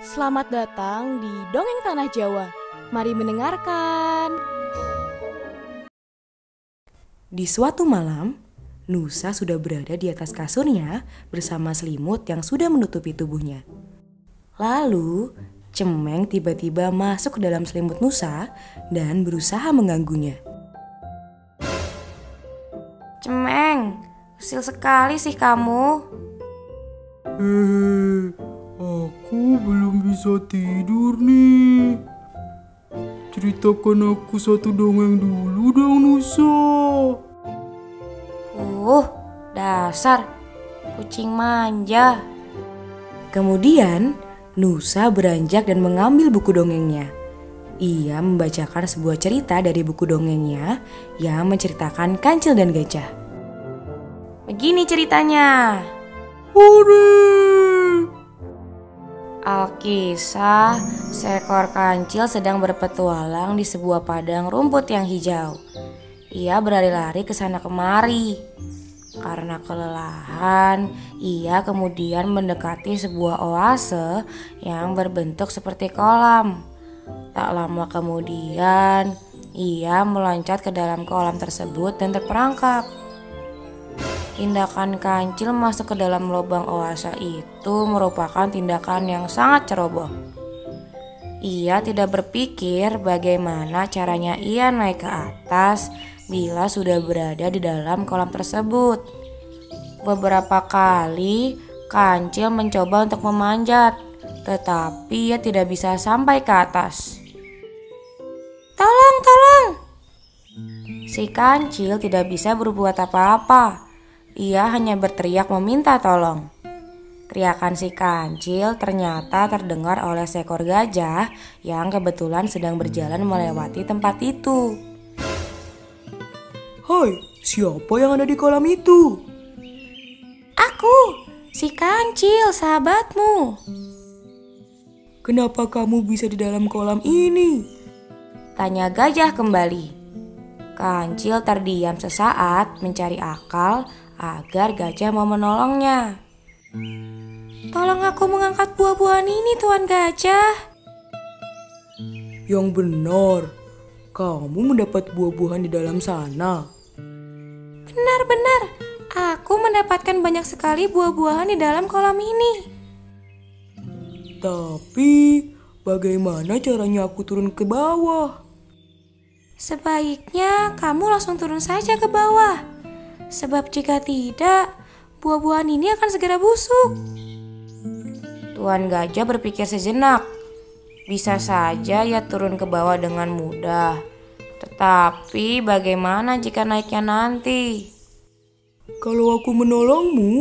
Selamat datang di Dongeng Tanah Jawa. Mari mendengarkan. Di suatu malam, Nusa sudah berada di atas kasurnya bersama selimut yang sudah menutupi tubuhnya. Lalu, Cemeng tiba-tiba masuk ke dalam selimut Nusa dan berusaha mengganggunya. Cemeng, usil sekali sih kamu. Hehehe, aku belum bisa tidur nih. Ceritakan aku satu dongeng dulu dong Nusa. Uh, dasar kucing manja. Kemudian, Nusa beranjak dan mengambil buku dongengnya. Ia membacakan sebuah cerita dari buku dongengnya yang menceritakan kancil dan gajah. Begini ceritanya. Hore! Alkisah, seekor kancil sedang berpetualang di sebuah padang rumput yang hijau. Ia berlari-lari ke sana kemari. Karena kelelahan, ia kemudian mendekati sebuah oase yang berbentuk seperti kolam. Tak lama kemudian, ia meloncat ke dalam kolam tersebut dan terperangkap. Tindakan kancil masuk ke dalam lubang oase itu merupakan tindakan yang sangat ceroboh. Ia tidak berpikir bagaimana caranya ia naik ke atas bila sudah berada di dalam kolam tersebut. Beberapa kali kancil mencoba untuk memanjat, tetapi ia tidak bisa sampai ke atas. Tolong, tolong! Si kancil tidak bisa berbuat apa-apa. Ia hanya berteriak meminta tolong. Teriakan si kancil ternyata terdengar oleh seekor gajah yang kebetulan sedang berjalan melewati tempat itu. Hai, siapa yang ada di kolam itu? Aku, si kancil, sahabatmu. Kenapa kamu bisa di dalam kolam ini? Tanya gajah kembali. Kancil terdiam sesaat mencari akal agar gajah mau menolongnya. Tolong aku mengangkat buah-buahan ini, Tuan Gajah. Yang benar, kamu mendapat buah-buahan di dalam sana. Benar-benar, aku mendapatkan banyak sekali buah-buahan di dalam kolam ini. Tapi, bagaimana caranya aku turun ke bawah? Sebaiknya kamu langsung turun saja ke bawah. Sebab jika tidak, buah-buahan ini akan segera busuk. Tuan gajah berpikir sejenak. Bisa saja ia turun ke bawah dengan mudah. Tetapi bagaimana jika naiknya nanti? Kalau aku menolongmu,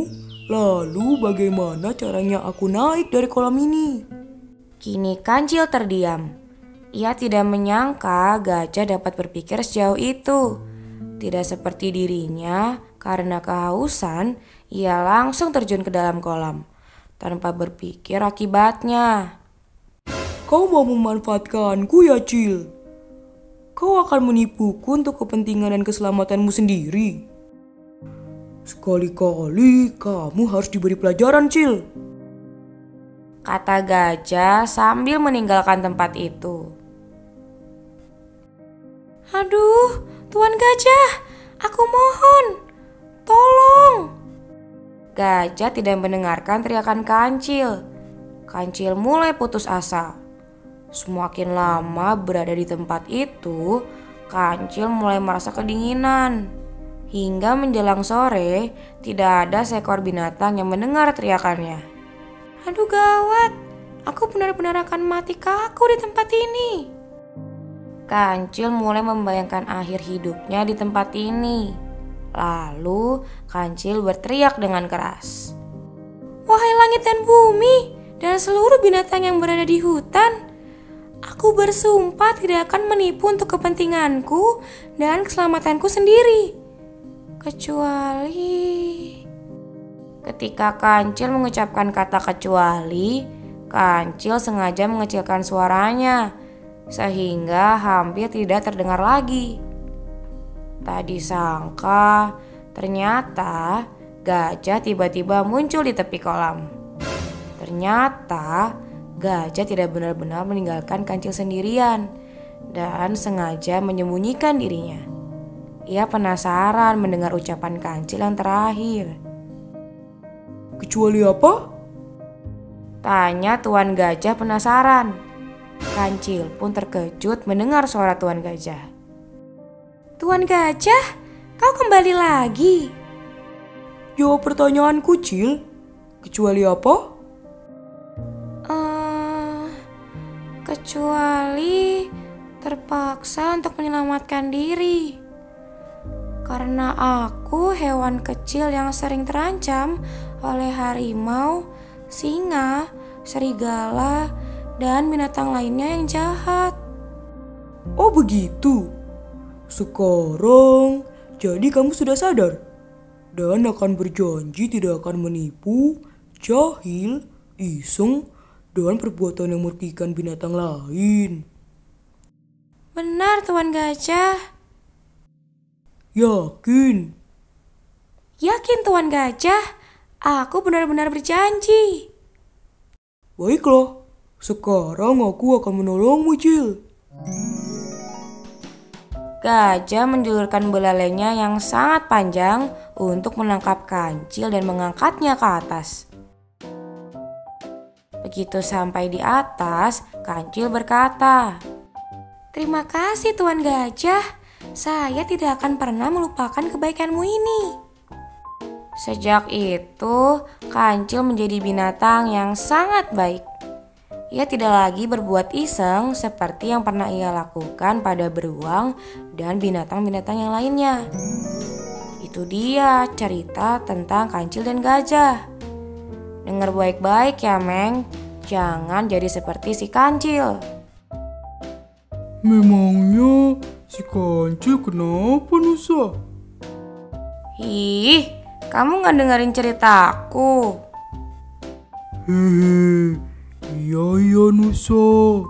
lalu bagaimana caranya aku naik dari kolam ini? Kini kancil terdiam. Ia tidak menyangka gajah dapat berpikir sejauh itu. Tidak seperti dirinya, karena kehausan, ia langsung terjun ke dalam kolam tanpa berpikir akibatnya. Kau mau memanfaatkanku ya, Cil? Kau akan menipuku untuk kepentingan dan keselamatanmu sendiri. Sekali-kali kamu harus diberi pelajaran, Cil. Kata gajah sambil meninggalkan tempat itu. Aduh, Tuan Gajah, aku mohon, tolong. Gajah tidak mendengarkan teriakan kancil. Kancil mulai putus asa. Semakin lama berada di tempat itu, kancil mulai merasa kedinginan. Hingga menjelang sore, tidak ada seekor binatang yang mendengar teriakannya. Aduh gawat, aku benar-benar akan mati kaku di tempat ini. Kancil mulai membayangkan akhir hidupnya di tempat ini. Lalu Kancil berteriak dengan keras. Wahai langit dan bumi dan seluruh binatang yang berada di hutan, aku bersumpah tidak akan menipu untuk kepentinganku dan keselamatanku sendiri. Kecuali ketika Kancil mengucapkan kata kecuali, Kancil sengaja mengecilkan suaranya sehingga hampir tidak terdengar lagi. Tadi sangka, ternyata gajah tiba-tiba muncul di tepi kolam. Ternyata Gajah tidak benar-benar meninggalkan kancil sendirian dan sengaja menyembunyikan dirinya. Ia penasaran mendengar ucapan kancil yang terakhir. Kecuali apa? Tanya Tuan Gajah penasaran. Kancil pun terkejut mendengar suara Tuan Gajah. Tuan Gajah, kau kembali lagi. Jawab pertanyaanku, Cil. Kecuali apa? Uh, kecuali terpaksa untuk menyelamatkan diri. Karena aku hewan kecil yang sering terancam oleh harimau, singa, serigala, dan binatang lainnya yang jahat. Oh begitu. Sekarang, jadi kamu sudah sadar dan akan berjanji tidak akan menipu, jahil, iseng, dan perbuatan yang merugikan binatang lain. Benar, Tuan Gajah. Yakin? Yakin, Tuan Gajah. Aku benar-benar berjanji. Baiklah, sekarang aku akan menolongmu, Cil. Gajah menjulurkan belalainya yang sangat panjang untuk menangkap kancil dan mengangkatnya ke atas. Begitu sampai di atas, kancil berkata, Terima kasih Tuan Gajah. Saya tidak akan pernah melupakan kebaikanmu ini. Sejak itu, kancil menjadi binatang yang sangat baik. Ia tidak lagi berbuat iseng seperti yang pernah ia lakukan pada beruang dan binatang-binatang yang lainnya. Itu dia cerita tentang kancil dan gajah. Dengar baik-baik ya, Meng. Jangan jadi seperti si kancil. Memangnya si kancil kenapa Nusa? Ih, kamu nggak dengerin ceritaku? Hehe, iya iya Nusa.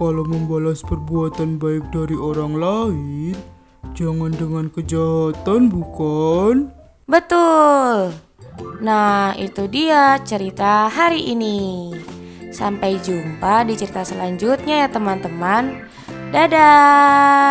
Kalau membalas perbuatan baik dari orang lain, jangan dengan kejahatan bukan? Betul. Nah, itu dia cerita hari ini. Sampai jumpa di cerita selanjutnya ya teman-teman. Dadah.